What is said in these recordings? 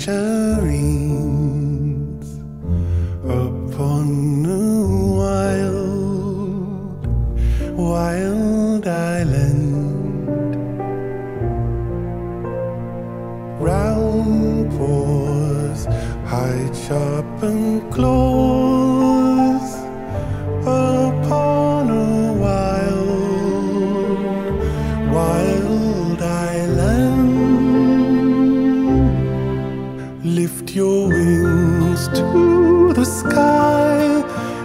tangerines upon a wild, wild island. Round paws, high, sharp, and claws. Lift your wings to the sky,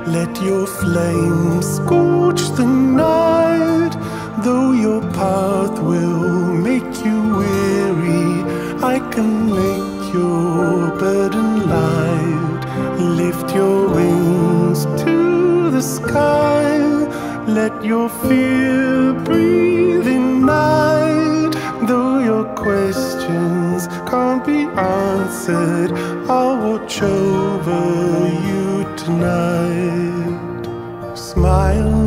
let your flames scorch the night. Though your path will make you weary, I can make your burden light. Lift your wings to the sky, let your fear breathe in night. Answered, I'll watch over you tonight. Smiles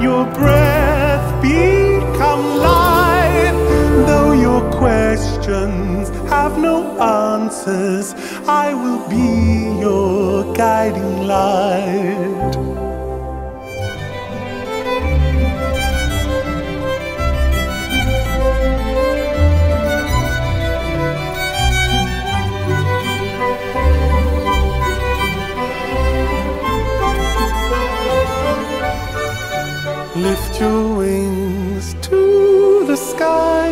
your breath become light. Though your questions have no answers, I will be your guiding light. Your wings to the sky.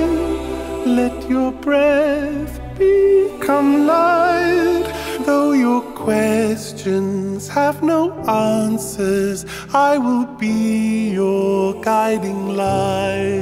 Let your breath become light. Though your questions have no answers, I will be your guiding light.